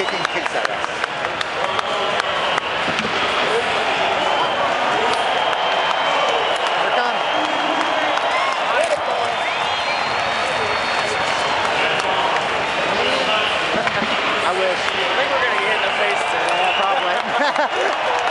kicking kicks at us. I. I think we're going to get hit in the face today. Yeah, probably.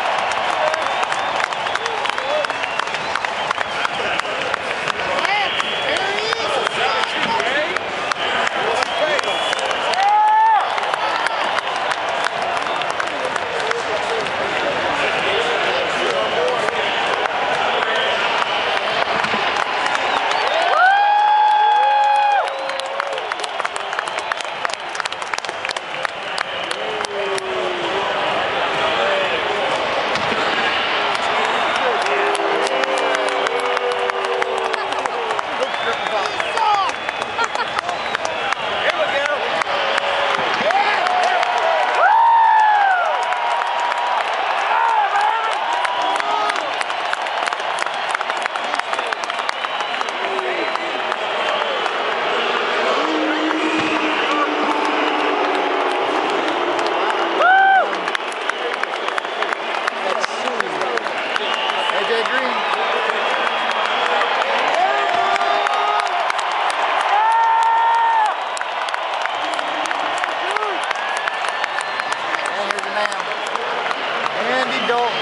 Grande do